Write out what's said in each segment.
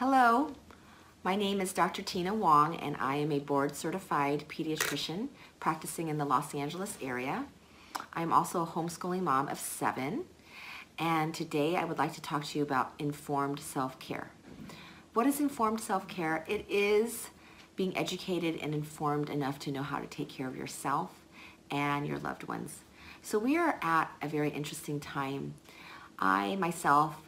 Hello, my name is Dr. Tina Wong and I am a board certified pediatrician practicing in the Los Angeles area. I'm also a homeschooling mom of seven and today I would like to talk to you about informed self-care. What is informed self-care? It is being educated and informed enough to know how to take care of yourself and your loved ones. So we are at a very interesting time. I myself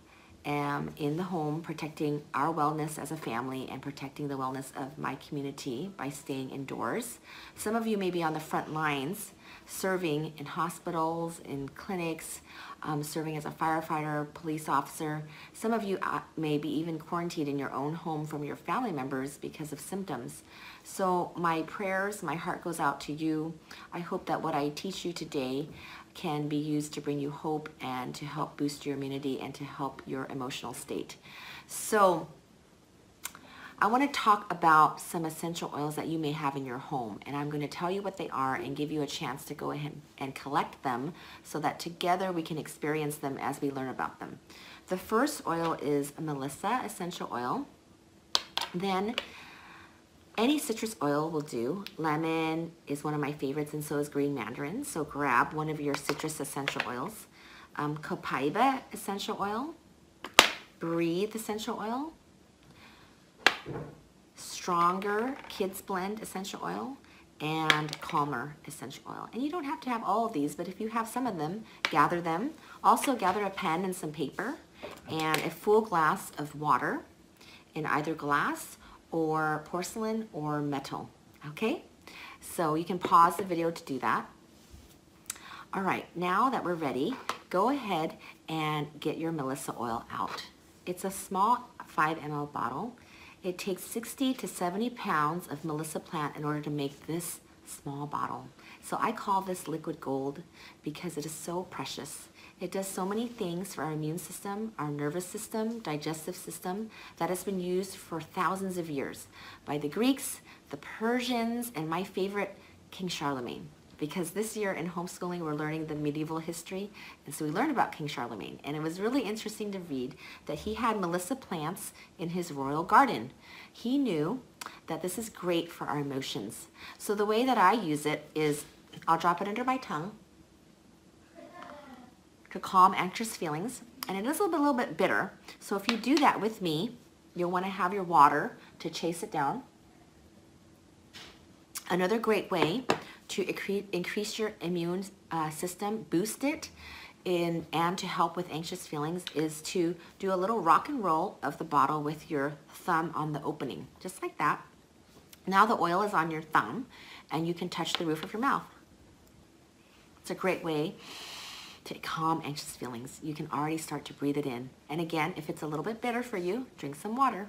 am in the home protecting our wellness as a family and protecting the wellness of my community by staying indoors. Some of you may be on the front lines serving in hospitals, in clinics, um, serving as a firefighter, police officer. Some of you uh, may be even quarantined in your own home from your family members because of symptoms. So my prayers, my heart goes out to you. I hope that what I teach you today can be used to bring you hope and to help boost your immunity and to help your emotional state. So I want to talk about some essential oils that you may have in your home and I'm going to tell you what they are and give you a chance to go ahead and collect them so that together we can experience them as we learn about them. The first oil is Melissa essential oil. Then any citrus oil will do. Lemon is one of my favorites and so is green mandarin. So grab one of your citrus essential oils. Um, Copaiba essential oil. Breathe essential oil. Stronger Kids Blend essential oil and Calmer essential oil. And you don't have to have all of these, but if you have some of them, gather them. Also gather a pen and some paper and a full glass of water in either glass or porcelain or metal, okay? So you can pause the video to do that. All right, now that we're ready, go ahead and get your Melissa oil out. It's a small 5 ml bottle. It takes 60 to 70 pounds of Melissa plant in order to make this small bottle. So I call this liquid gold because it is so precious. It does so many things for our immune system, our nervous system, digestive system that has been used for thousands of years by the Greeks, the Persians, and my favorite, King Charlemagne. Because this year in homeschooling, we're learning the medieval history, and so we learned about King Charlemagne. And it was really interesting to read that he had Melissa plants in his royal garden. He knew that this is great for our emotions. So the way that I use it is I'll drop it under my tongue, to calm anxious feelings. And it is a little bit, a little bit bitter. So if you do that with me, you'll want to have your water to chase it down. Another great way to increase your immune uh, system, boost it, in, and to help with anxious feelings is to do a little rock and roll of the bottle with your thumb on the opening, just like that. Now the oil is on your thumb and you can touch the roof of your mouth. It's a great way to calm anxious feelings. You can already start to breathe it in. And again, if it's a little bit bitter for you, drink some water.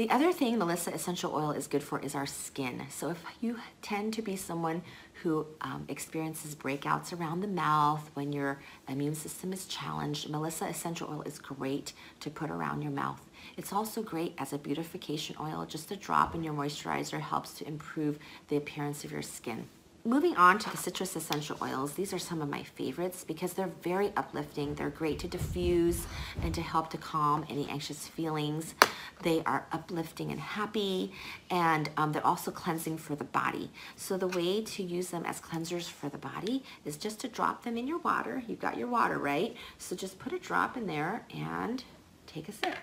The other thing Melissa essential oil is good for is our skin. So if you tend to be someone who um, experiences breakouts around the mouth when your immune system is challenged, Melissa essential oil is great to put around your mouth. It's also great as a beautification oil. Just a drop in your moisturizer helps to improve the appearance of your skin. Moving on to the citrus essential oils, these are some of my favorites because they're very uplifting. They're great to diffuse and to help to calm any anxious feelings. They are uplifting and happy, and um, they're also cleansing for the body. So the way to use them as cleansers for the body is just to drop them in your water. You've got your water, right? So just put a drop in there and take a sip.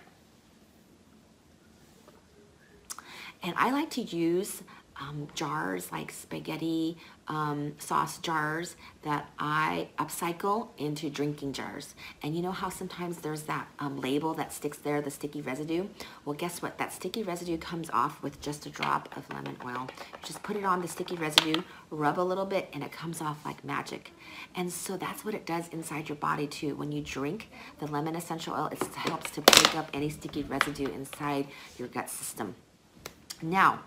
And I like to use um, jars like spaghetti um, sauce jars that I upcycle into drinking jars. And you know how sometimes there's that um, label that sticks there, the sticky residue? Well, guess what? That sticky residue comes off with just a drop of lemon oil. just put it on the sticky residue, rub a little bit, and it comes off like magic. And so that's what it does inside your body too. When you drink the lemon essential oil, it helps to break up any sticky residue inside your gut system. Now,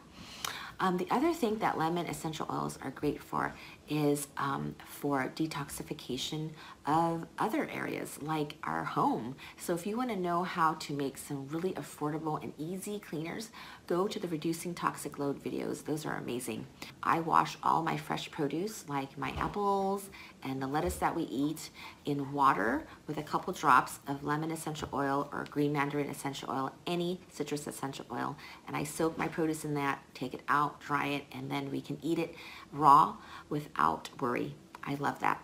um, the other thing that lemon essential oils are great for is um, for detoxification of other areas like our home. So if you want to know how to make some really affordable and easy cleaners, go to the Reducing Toxic Load videos. Those are amazing. I wash all my fresh produce like my apples and the lettuce that we eat in water with a couple drops of lemon essential oil or green mandarin essential oil, any citrus essential oil. And I soak my produce in that, take it out, dry it, and then we can eat it raw without worry. I love that.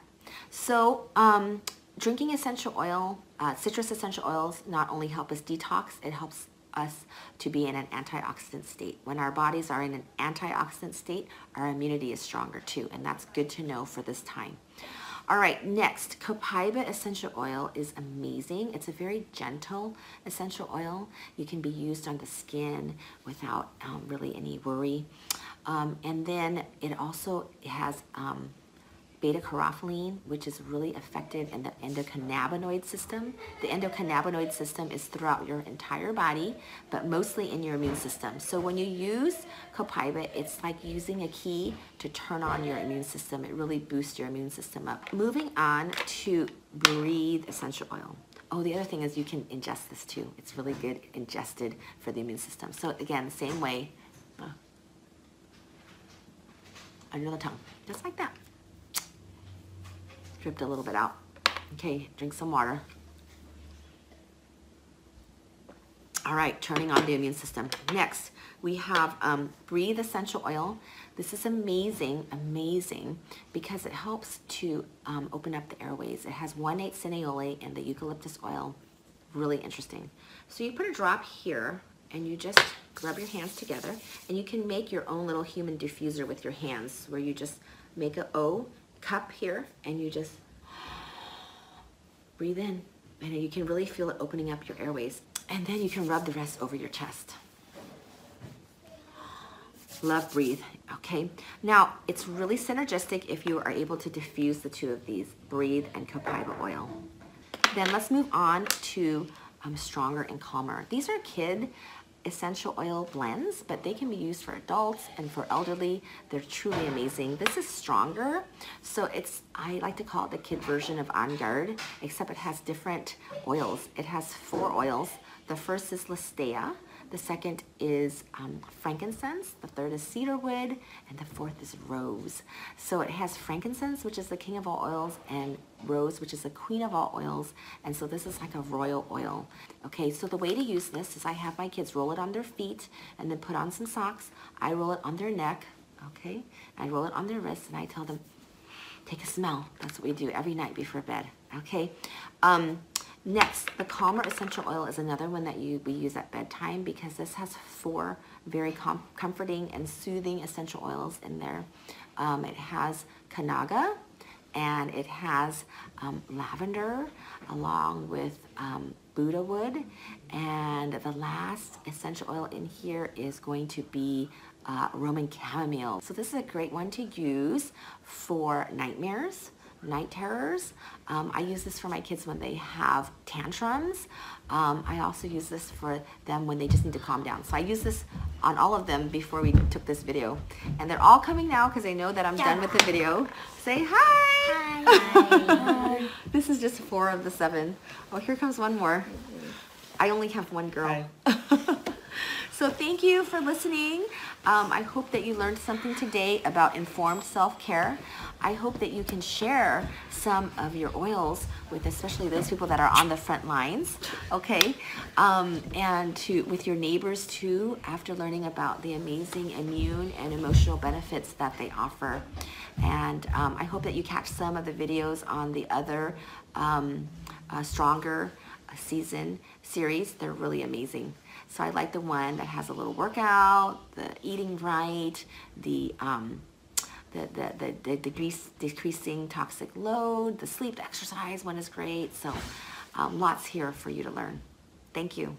So um, drinking essential oil, uh, citrus essential oils not only help us detox, it helps us to be in an antioxidant state. When our bodies are in an antioxidant state, our immunity is stronger too, and that's good to know for this time. All right, next, Copaiba essential oil is amazing. It's a very gentle essential oil. You can be used on the skin without um, really any worry. Um, and then it also has um, beta-caryophyllene, which is really effective in the endocannabinoid system. The endocannabinoid system is throughout your entire body, but mostly in your immune system. So when you use Copaiba, it's like using a key to turn on your immune system. It really boosts your immune system up. Moving on to Breathe Essential Oil. Oh, the other thing is you can ingest this too. It's really good ingested for the immune system. So again, same way, uh, under the tongue, just like that dripped a little bit out. Okay, drink some water. All right, turning on the immune system. Next, we have um, Breathe Essential Oil. This is amazing, amazing, because it helps to um, open up the airways. It has 1,8 cineole and the eucalyptus oil. Really interesting. So you put a drop here, and you just rub your hands together, and you can make your own little human diffuser with your hands, where you just make a O cup here and you just breathe in and you can really feel it opening up your airways. And then you can rub the rest over your chest. Love breathe, okay? Now, it's really synergistic if you are able to diffuse the two of these, breathe and copaiba oil. Then let's move on to um, stronger and calmer. These are kid essential oil blends, but they can be used for adults and for elderly. They're truly amazing. This is stronger, so it's, I like to call it the kid version of On Guard, except it has different oils. It has four oils. The first is Litsea, the second is um, frankincense. The third is cedarwood. And the fourth is rose. So it has frankincense, which is the king of all oils, and rose, which is the queen of all oils. And so this is like a royal oil. Okay, so the way to use this is I have my kids roll it on their feet and then put on some socks. I roll it on their neck, okay? I roll it on their wrists and I tell them, take a smell. That's what we do every night before bed, okay? Um, Next, the Calmer Essential Oil is another one that you we use at bedtime because this has four very com comforting and soothing essential oils in there. Um, it has Cananga and it has um, lavender along with um, Buddha wood. And the last essential oil in here is going to be uh, Roman chamomile. So this is a great one to use for nightmares night terrors. Um, I use this for my kids when they have tantrums. Um, I also use this for them when they just need to calm down. So I use this on all of them before we took this video. And they're all coming now because they know that I'm yeah. done with the video. Say hi. Hi. hi. this is just four of the seven. Oh, here comes one more. I only have one girl. So thank you for listening. Um, I hope that you learned something today about informed self-care. I hope that you can share some of your oils with especially those people that are on the front lines, okay? Um, and to with your neighbors too after learning about the amazing immune and emotional benefits that they offer. And um, I hope that you catch some of the videos on the other um, uh, Stronger season series. They're really amazing. So I like the one that has a little workout, the eating right, the um, the, the, the, the decrease, decreasing toxic load, the sleep exercise one is great. So um, lots here for you to learn. Thank you.